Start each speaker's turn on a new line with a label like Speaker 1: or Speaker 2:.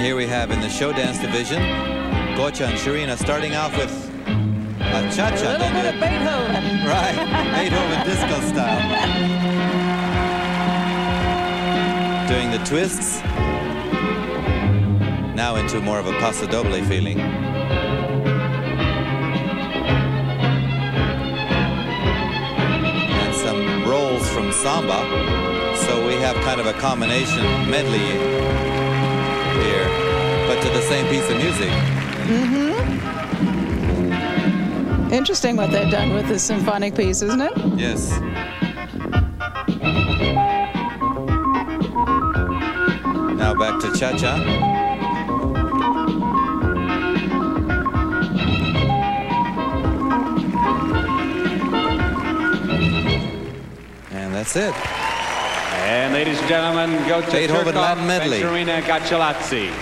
Speaker 1: here we have in the show dance division, Gocha and Shorena starting off with a cha-cha.
Speaker 2: A little bit of Beethoven.
Speaker 1: Right, Beethoven disco style. Doing the twists. Now into more of a paso doble feeling. And some rolls from samba. So we have kind of a combination medley to the same piece of music. Mm-hmm.
Speaker 2: Interesting what they've done with this symphonic piece, isn't it?
Speaker 1: Yes. Now back to cha-cha. And that's it.
Speaker 3: And ladies and gentlemen, go to
Speaker 1: Beethoven
Speaker 3: Chertkoev
Speaker 1: Latin medley.
Speaker 3: and Shorena Gachechiladze.